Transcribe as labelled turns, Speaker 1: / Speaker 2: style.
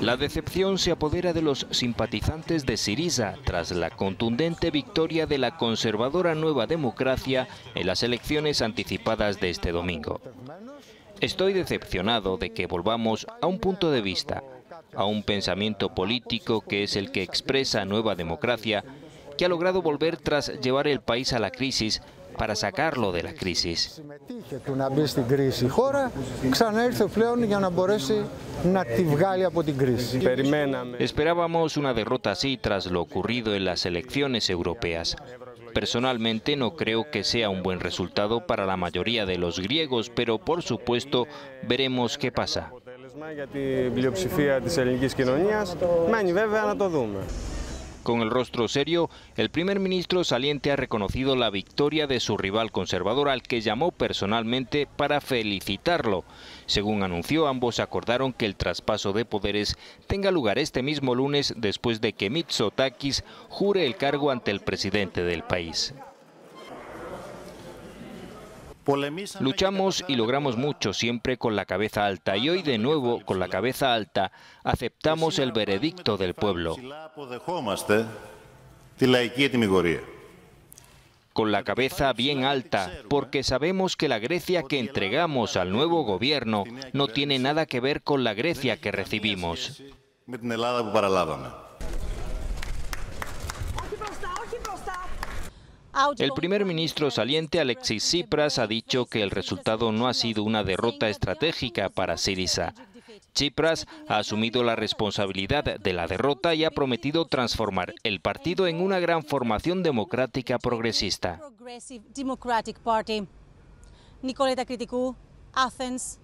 Speaker 1: La decepción se apodera de los simpatizantes de Siriza tras la contundente victoria de la conservadora Nueva Democracia en las elecciones anticipadas de este domingo. Estoy decepcionado de que volvamos a un punto de vista, a un pensamiento político que es el que expresa Nueva Democracia, que ha logrado volver tras llevar el país a la crisis para sacarlo de la crisis. Esperábamos una derrota así tras lo ocurrido en las elecciones europeas. Personalmente no creo que sea un buen resultado para la mayoría de los griegos, pero por supuesto veremos qué pasa. Con el rostro serio, el primer ministro saliente ha reconocido la victoria de su rival conservador al que llamó personalmente para felicitarlo. Según anunció, ambos acordaron que el traspaso de poderes tenga lugar este mismo lunes después de que Mitsotakis jure el cargo ante el presidente del país. Luchamos y logramos mucho siempre con la cabeza alta. Y hoy de nuevo con la cabeza alta aceptamos el veredicto del pueblo. Con la cabeza bien alta, porque sabemos que la Grecia que entregamos al nuevo gobierno no tiene nada que ver con la Grecia que recibimos. El primer ministro saliente Alexis Tsipras ha dicho que el resultado no ha sido una derrota estratégica para Syriza. Tsipras ha asumido la responsabilidad de la derrota y ha prometido transformar el partido en una gran formación democrática progresista.
Speaker 2: Nicoleta Athens.